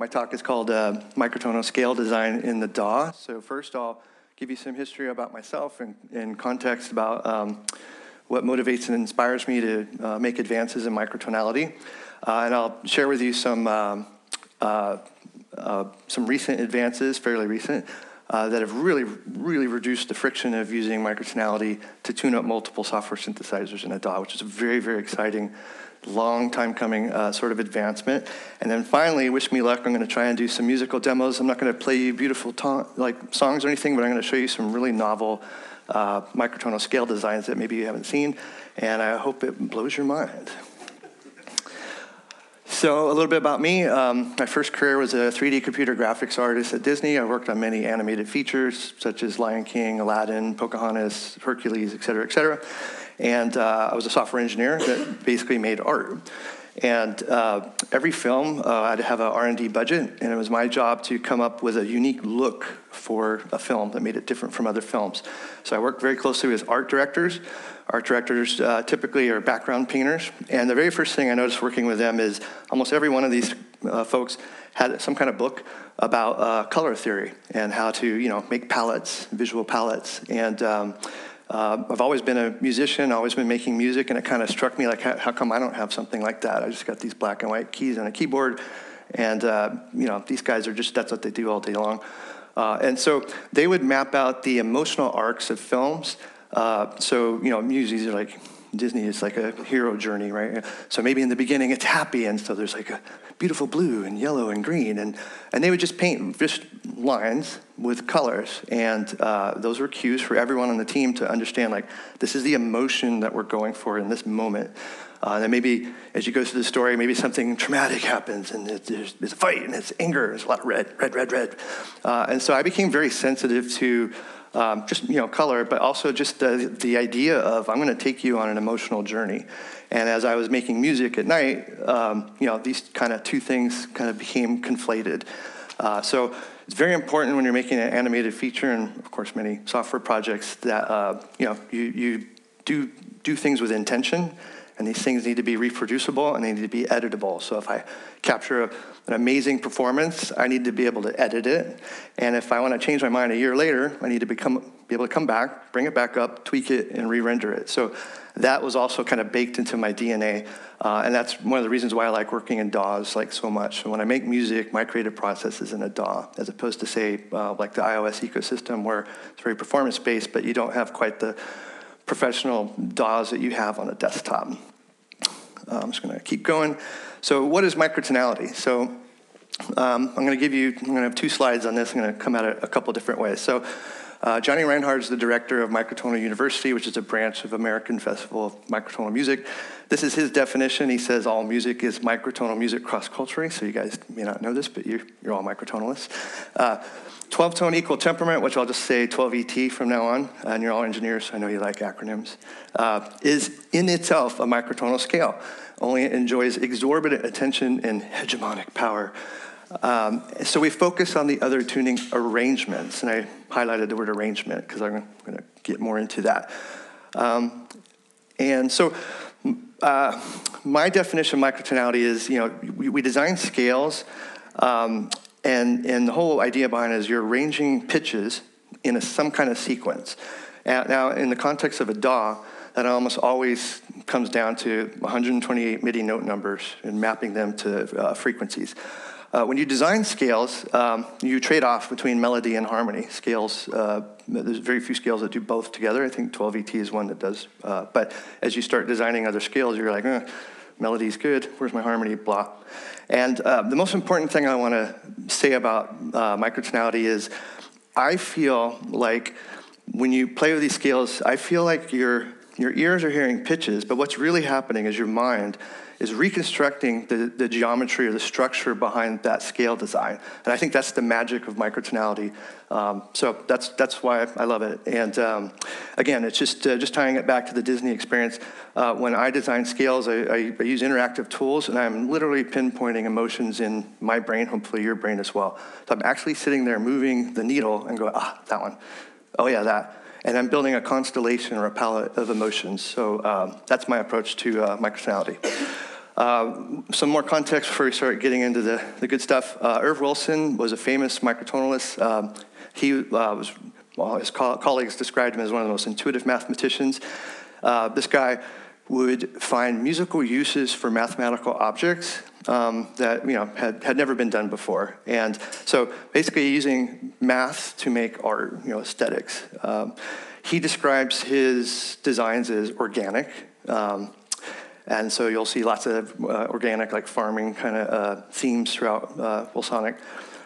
My talk is called uh, Microtonal Scale Design in the DAW. So first I'll give you some history about myself and, and context about um, what motivates and inspires me to uh, make advances in microtonality. Uh, and I'll share with you some, um, uh, uh, some recent advances, fairly recent, uh, that have really, really reduced the friction of using microtonality to tune up multiple software synthesizers in a DAW, which is a very, very exciting long time coming uh, sort of advancement. And then finally, wish me luck. I'm going to try and do some musical demos. I'm not going to play you beautiful like songs or anything, but I'm going to show you some really novel uh, microtonal scale designs that maybe you haven't seen. And I hope it blows your mind. So, a little bit about me. Um, my first career was a 3D computer graphics artist at Disney. I worked on many animated features such as Lion King, Aladdin, Pocahontas, Hercules, et cetera, et cetera. And uh, I was a software engineer that basically made art. And uh, every film, uh, I'd have an R&D budget, and it was my job to come up with a unique look for a film that made it different from other films. So I worked very closely with art directors. Art directors uh, typically are background painters, and the very first thing I noticed working with them is almost every one of these uh, folks had some kind of book about uh, color theory and how to, you know, make palettes, visual palettes, and um, uh, I've always been a musician, always been making music, and it kind of struck me like, how, how, come I don't have something like that? I just got these black and white keys on a keyboard, and uh, you know these guys are just that's what they do all day long. Uh, and so they would map out the emotional arcs of films. Uh, so you know, movies are like Disney is like a hero journey, right? So maybe in the beginning it's happy, and so there's like a beautiful blue and yellow and green, and and they would just paint just lines with colors, and uh, those were cues for everyone on the team to understand like this is the emotion that we're going for in this moment. Uh, and then maybe as you go through the story, maybe something traumatic happens, and there's, there's, a fight, and it's anger, and there's a lot of red, red, red, red. Uh, and so I became very sensitive to um, just you know color, but also just the, the idea of I'm going to take you on an emotional journey. And as I was making music at night, um, you know these kind of two things kind of became conflated. Uh, so it's very important when you're making an animated feature, and of course many software projects, that uh, you know you, you do do things with intention and these things need to be reproducible and they need to be editable. So if I capture a, an amazing performance, I need to be able to edit it. And if I want to change my mind a year later, I need to become, be able to come back, bring it back up, tweak it, and re-render it. So that was also kind of baked into my DNA. Uh, and that's one of the reasons why I like working in DAWs like so much. So when I make music, my creative process is in a DAW, as opposed to say uh, like the iOS ecosystem where it's very performance based, but you don't have quite the professional DAWs that you have on a desktop. Uh, I'm just going to keep going. So, what is microtonality? So, um, I'm going to give you, I'm going to have two slides on this. I'm going to come at it a couple different ways. So, uh, Johnny Reinhard is the director of Microtonal University, which is a branch of American Festival of Microtonal Music. This is his definition. He says all music is microtonal music cross-culturally. So you guys may not know this, but you're, you're all microtonalists. Uh, 12 tone equal temperament, which I'll just say 12 ET from now on, and you're all engineers, so I know you like acronyms, uh, is in itself a microtonal scale, only it enjoys exorbitant attention and hegemonic power. Um, so we focus on the other tuning arrangements, and I highlighted the word arrangement because I'm going to get more into that. Um, and so uh, my definition of microtonality is, you know, we, we design scales um, and, and the whole idea behind it is you're arranging pitches in a, some kind of sequence. now, in the context of a DAW, that almost always comes down to 128 MIDI note numbers and mapping them to uh, frequencies. Uh, when you design scales, um, you trade off between melody and harmony. Scales, uh, there's very few scales that do both together. I think 12 ET is one that does. Uh, but as you start designing other scales, you're like, eh, melody's good, where's my harmony, blah. And uh, the most important thing I want to say about uh, microtonality is I feel like when you play with these scales, I feel like your, your ears are hearing pitches, but what's really happening is your mind is reconstructing the, the geometry or the structure behind that scale design. And I think that's the magic of microtonality. Um, so that's, that's why I love it. And um, again, it's just, uh, just tying it back to the Disney experience. Uh, when I design scales, I, I, I, use interactive tools, and I'm literally pinpointing emotions in my brain, hopefully your brain as well. So I'm actually sitting there moving the needle and go, ah, that one. Oh, yeah, that and I'm building a constellation or a palette of emotions. So um, that's my approach to uh, microtonality. Uh, some more context before we start getting into the, the good stuff. Uh, Erv Wilson was a famous microtonalist. Um, he uh, was, well, his co- colleagues described him as one of the most intuitive mathematicians. Uh, this guy would find musical uses for mathematical objects um, that you know had, had never been done before. And so basically using math to make art, you know, aesthetics. Um, he describes his designs as organic. Um, and so you'll see lots of uh, organic, like farming kind of uh, themes throughout uh, Wilsonic.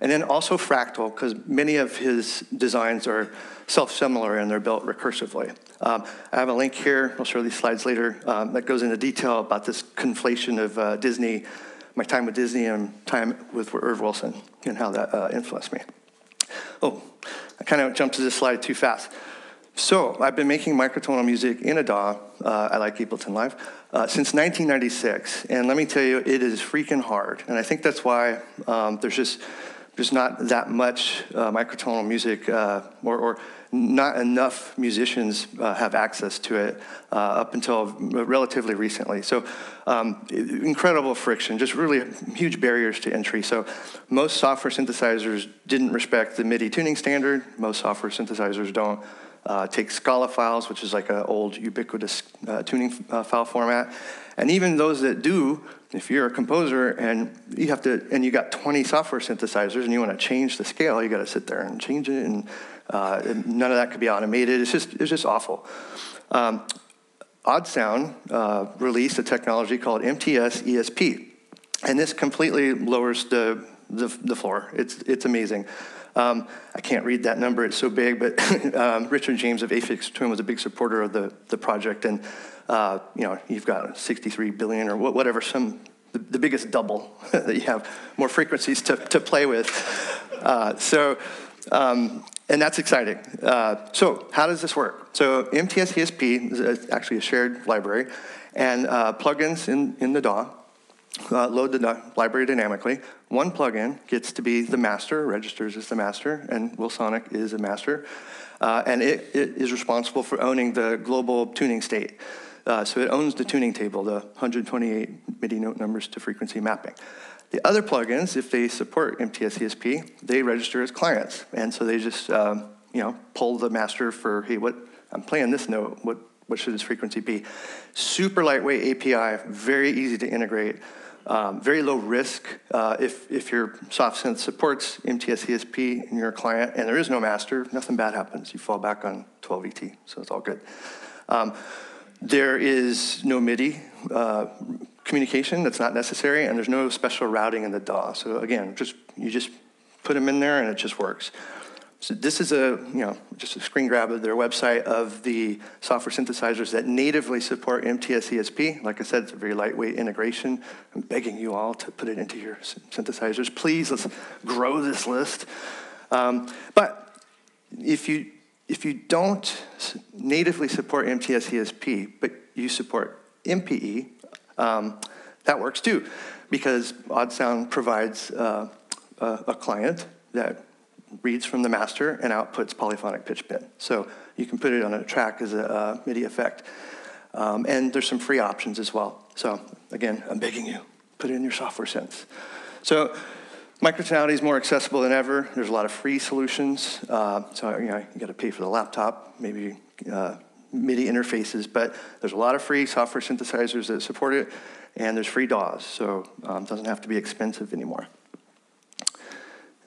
And then also fractal, because many of his designs are self-similar and they're built recursively. Um, I have a link here, I'll show these slides later, um, that goes into detail about this conflation of uh, Disney, my time with Disney and time with Erv Wilson, and how that uh, influenced me. Oh, I kind of jumped to this slide too fast. So I've been making microtonal music in a DAW, uh, I like Ableton Live, uh, since 1996. And let me tell you, it is freaking hard. And I think that's why um, there's just there's not that much uh, microtonal music uh, or, or, not enough musicians uh, have access to it uh, up until relatively recently. So um, incredible friction, just really huge barriers to entry. So most software synthesizers didn't respect the MIDI tuning standard. Most software synthesizers don't uh, take Scala files, which is like an old ubiquitous uh, tuning uh, file format. And even those that do, if you're a composer and you have to, and you got 20 software synthesizers and you want to change the scale, you got to sit there and change it, and, uh, and, none of that could be automated. It's just, it's just awful. Um, ODDSound uh, released a technology called MTS ESP, and this completely lowers the, the, the floor. It's, it's amazing. Um, I can't read that number, it's so big, but um, Richard James of Aphex Twin was a big supporter of the, the project. And, uh, you know, you've got 63 billion or whatever, some, the, the biggest double that you have more frequencies to, to play with. Uh, so, um, and that's exciting. Uh, so, how does this work? So, MTS ESP is actually a shared library, and uh, plugins in, in the DAW uh, load the library dynamically. One plugin gets to be the master, registers as the master, and Wilsonic is a master. Uh, and it, it is responsible for owning the global tuning state. Uh, so it owns the tuning table, the 128 MIDI note numbers to frequency mapping. The other plugins, if they support MTS ESP, they register as clients. And so they just, um, you know, pull the master for, hey, what, I'm playing this note, what, what should its frequency be? Super lightweight API, very easy to integrate. Um, very low risk uh, if, if your soft synth supports MTS ESP in your client and there is no master, nothing bad happens. You fall back on 12 ET, so it's all good. Um, there is no MIDI uh, communication that's not necessary, and there's no special routing in the DAW. So again, just you just put them in there and it just works. So this is a, you know, just a screen grab of their website of the software synthesizers that natively support MTS ESP. Like I said, it's a very lightweight integration. I'm begging you all to put it into your synthesizers. Please, let's grow this list. Um, but if you, if you don't natively support MTS ESP, but you support MPE, um, that works too, because ODDSound provides uh, a, a client that reads from the master and outputs polyphonic pitch bend. So you can put it on a track as a, MIDI effect. Um, and there's some free options as well. So again, I'm begging you, put it in your software synths. So microtonality is more accessible than ever. There's a lot of free solutions. Uh, so you know, you got to pay for the laptop, maybe uh, MIDI interfaces, but there's a lot of free software synthesizers that support it, and there's free DAWs, so um, it doesn't have to be expensive anymore.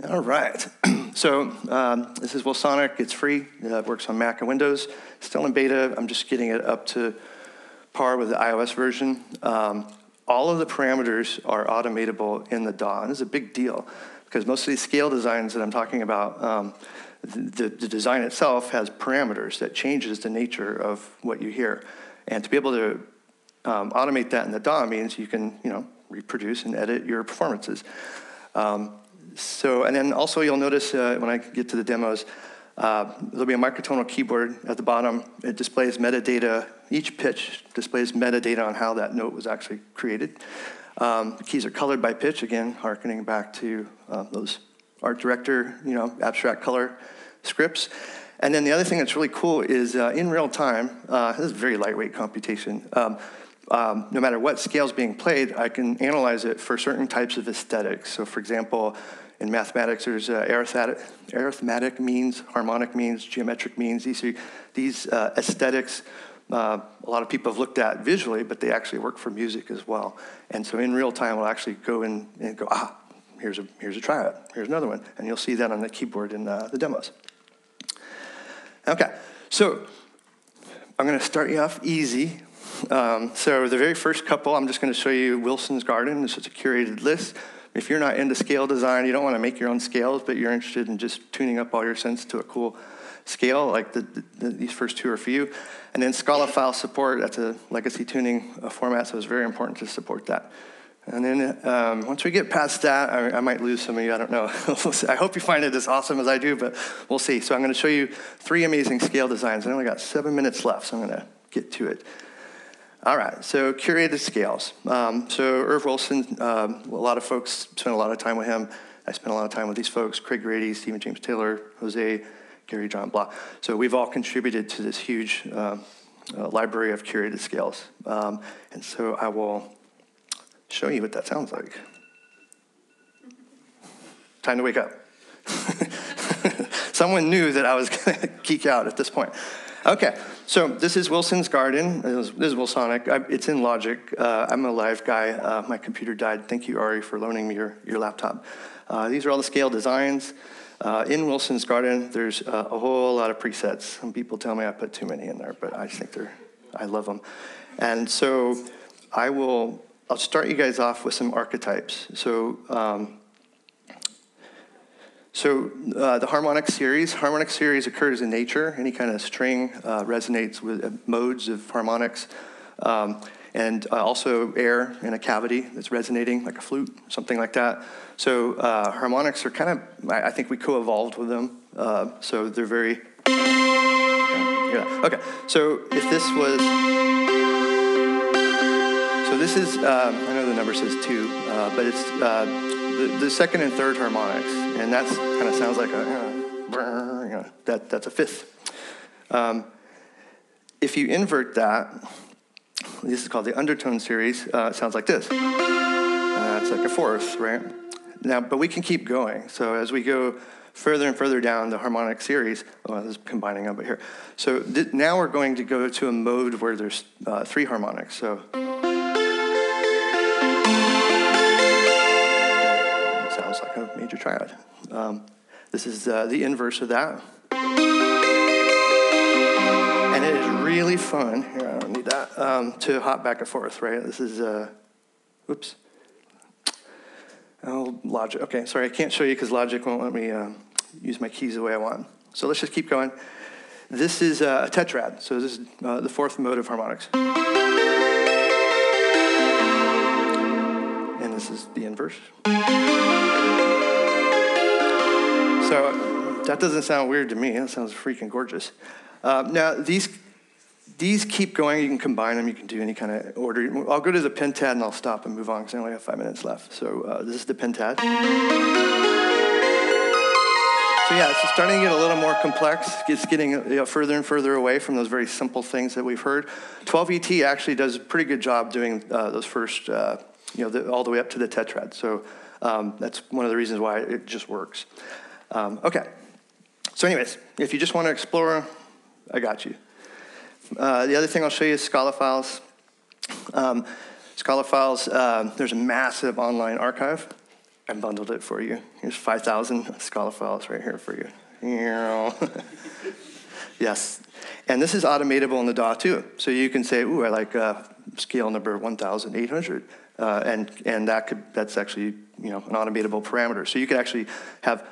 All right. so um, this is Wilsonic. It's free. It works on Mac and Windows. Still in beta. I'm just getting it up to par with the iOS version. Um, all of the parameters are automatable in the DAW. And this is a big deal because most of these scale designs that I'm talking about, um, the, the design itself has parameters that changes the nature of what you hear. And to be able to um, automate that in the DAW means you can, you know, reproduce and edit your performances. Um, so, and then also you'll notice uh, when I get to the demos, uh, there'll be a microtonal keyboard at the bottom. It displays metadata. Each pitch displays metadata on how that note was actually created. Um, keys are colored by pitch, again, harkening back to uh, those art director, you know, abstract color scripts. And then the other thing that's really cool is uh, in real time, uh, this is very lightweight computation. Um, um, no matter what scale is being played, I can analyze it for certain types of aesthetics. So, for example, in mathematics, there's uh, arithmetic, arithmetic means, harmonic means, geometric means. These, are, these uh, aesthetics, uh, a lot of people have looked at visually, but they actually work for music as well. And so in real time, we'll actually go in and go, ah, here's a, here's a triad, here's another one. And you'll see that on the keyboard in uh, the demos. Okay, so I'm going to start you off easy um, so the very first couple, I'm just going to show you Wilson's Garden. This is a curated list. If you're not into scale design, you don't want to make your own scales, but you're interested in just tuning up all your synths to a cool scale, like the, the, these first two are for you. And then Scala file support, that's a legacy tuning uh, format, so it's very important to support that. And then um, once we get past that, I, I, might lose some of you, I don't know. I hope you find it as awesome as I do, but we'll see. So I'm going to show you three amazing scale designs. I only got seven minutes left, so I'm going to get to it. All right, so curated scales. Um, so Erv Wilson, um, a lot of folks spent a lot of time with him. I spent a lot of time with these folks, Kraig Grady, Stephen James Taylor, Jose, Gary John Blah. So we've all contributed to this huge uh, uh, library of curated scales. Um, and so I will show you what that sounds like. Time to wake up. Someone knew that I was going to geek out at this point. Okay, so this is Wilson's Garden. This is Wilsonic. It's in Logic. Uh, I'm a live guy. Uh, my computer died. Thank you, Ari, for loaning me your, your laptop. Uh, these are all the scale designs. Uh, in Wilson's Garden, there's a whole lot of presets. Some people tell me I put too many in there, but I think they're, I love them. And so I will, I'll start you guys off with some archetypes. So um, so uh, the harmonic series, harmonic series occurs in nature. Any kind of string uh, resonates with uh, modes of harmonics. Um, and uh, also air in a cavity that's resonating, like a flute, something like that. So uh, harmonics are kind of, I, I think we co-evolved with them. Uh, so they're very, yeah. Okay, so if this was, so this is, um, I know the number says two, but it's the, second and third harmonics, and that kind of sounds like a, you know, that, that's a fifth. Um, if you invert that, this is called the undertone series, uh, sounds like this. Uh, like a fourth, right? Now, but we can keep going. So as we go further and further down the harmonic series, oh, this is combining but here. So th- now we're going to go to a mode where there's uh, three harmonics. So. A major triad. Um, this is uh, the inverse of that. And it is really fun. Here, I don't need that. Um, to hop back and forth, right? This is, uh, oops. Oh, Logic. Okay, sorry, I can't show you because Logic won't let me uh, use my keys the way I want. So let's just keep going. This is uh, a tetrad. So this is uh, the fourth mode of harmonics. And this is the inverse. So that doesn't sound weird to me. That sounds freaking gorgeous. Uh, now, these, these keep going. You can combine them. You can do any kind of order. I'll go to the pentad and I'll stop and move on because I only have five minutes left. So uh, this is the pentad. So yeah, it's starting to get a little more complex. It's getting you know, further and further away from those very simple things that we've heard. 12ET actually does a pretty good job doing uh, those first, uh, you know, the, all the way up to the tetrad. So um, that's one of the reasons why it just works. Um, okay. So, anyways, if you just want to explore, I got you. Uh, the other thing I'll show you is Scala files. Um, Scala files, uh, there's a massive online archive. I bundled it for you. Here's 5,000 Scala files right here for you. yes. And this is automatable in the DAW too. So you can say, ooh, I like uh, scale number 1,800. Uh, and and that could that's actually you know an automatable parameter. So you could actually have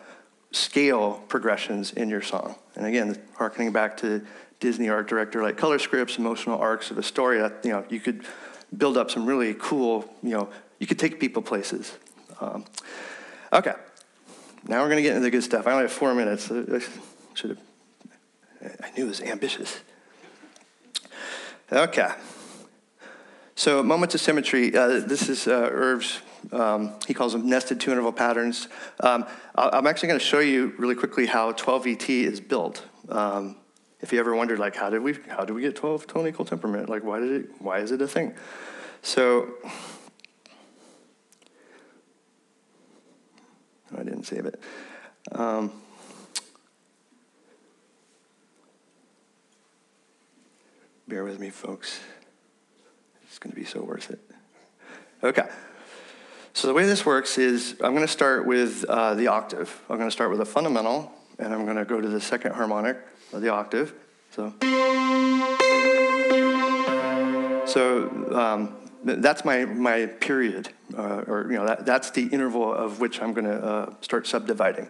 scale progressions in your song. And again, harkening back to Disney art director like color scripts, emotional arcs of a story, that, you know, you could build up some really cool, you know, you could take people places. Um, okay, now we're going to get into the good stuff. I only have four minutes. I should have, I knew it was ambitious. Okay. So moments of symmetry. Uh, this is uh, Erv's um, he calls them nested two interval patterns. Um, I'm actually going to show you really quickly how 12ET is built. Um, if you ever wondered, like, how did we, how did we get 12 tone equal temperament? Like, why did it, why is it a thing? So, I didn't save it. Um, bear with me, folks. It's going to be so worth it. Okay. So the way this works is I'm going to start with uh, the octave. I'm going to start with a fundamental, and I'm going to go to the second harmonic of the octave. So, so um, that's my, my period, uh, or you know, that, that's the interval of which I'm going to uh, start subdividing.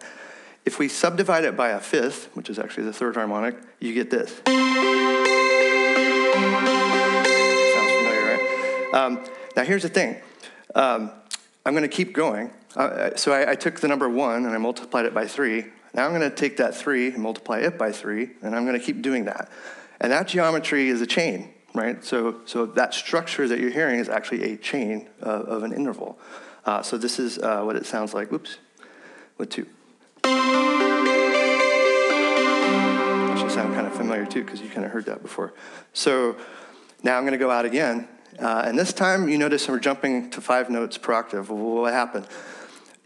If we subdivide it by a fifth, which is actually the third harmonic, you get this. Sounds familiar, right? Um, now here's the thing. Um, I'm going to keep going. Uh, so I, I, took the number one and I multiplied it by three. Now I'm going to take that three and multiply it by three, and I'm going to keep doing that. And that geometry is a chain, right? So, so that structure that you're hearing is actually a chain of, of an interval. Uh, so this is uh, what it sounds like. Whoops, with two. That should sound kind of familiar too, because you kind of heard that before. So now I'm going to go out again, uh, and this time, you notice we're jumping to five notes per octave. What happened?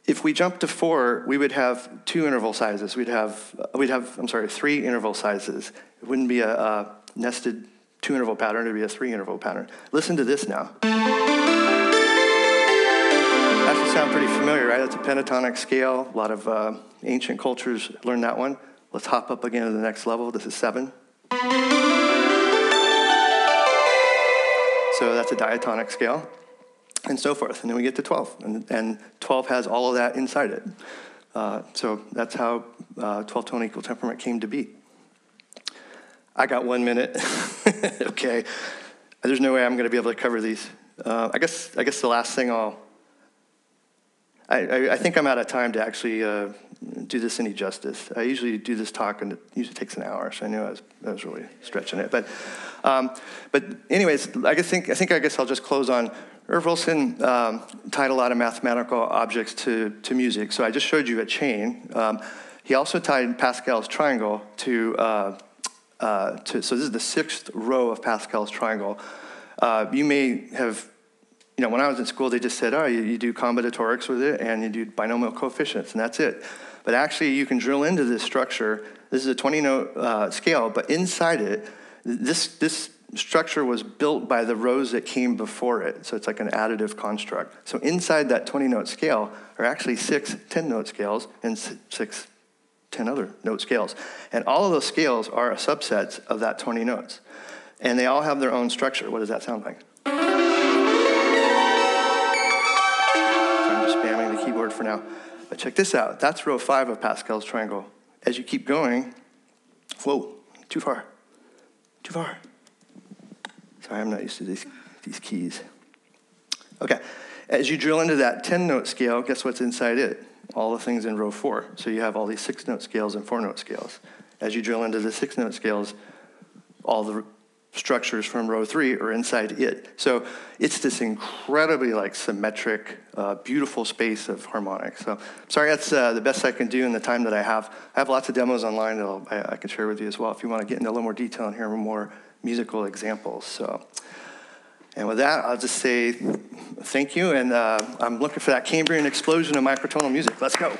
If we jump to four, we would have two interval sizes. We'd have, we'd have I'm sorry, three interval sizes. It wouldn't be a, a nested two interval pattern, it'd be a three interval pattern. Listen to this now. That should sound pretty familiar, right? It's a pentatonic scale. A lot of uh, ancient cultures learned that one. Let's hop up again to the next level. This is seven. So that's a diatonic scale, and so forth. And then we get to 12, and, and 12 has all of that inside it. Uh, so that's how uh, 12 tone equal temperament came to be. I got one minute. okay, there's no way I'm going to be able to cover these. Uh, I guess I guess the last thing I'll. I, I, think I'm out of time to actually uh, do this any justice. I usually do this talk, and it usually takes an hour, so I knew I was, I was really stretching it. But, um, but anyways, I think, I think I guess I'll just close on Erv Wilson um, tied a lot of mathematical objects to, to music. So I just showed you a chain. Um, he also tied Pascal's triangle to, uh, uh, to, so this is the sixth row of Pascal's triangle. Uh, you may have, you know, when I was in school, they just said, oh, you, you do combinatorics with it and you do binomial coefficients, and that's it. But actually, you can drill into this structure. This is a 20 note uh, scale, but inside it, this, this structure was built by the rows that came before it. So it's like an additive construct. So inside that 20 note scale are actually six 10 note scales and six 10 other note scales. And all of those scales are subsets of that 20 notes. And they all have their own structure. What does that sound like? Now. But check this out. That's row five of Pascal's triangle. As you keep going, whoa, too far, too far. Sorry, I'm not used to these, these keys. Okay, as you drill into that 10 note scale, guess what's inside it? All the things in row four. So you have all these six note scales and four note scales. As you drill into the six note scales, all the structures from row three are inside it. So it's this incredibly like symmetric, uh, beautiful space of harmonics. So sorry, that's uh, the best I can do in the time that I have. I have lots of demos online that I, I can share with you as well if you want to get into a little more detail and hear more musical examples. So. And with that, I'll just say thank you, and uh, I'm looking for that Cambrian explosion of microtonal music. Let's go.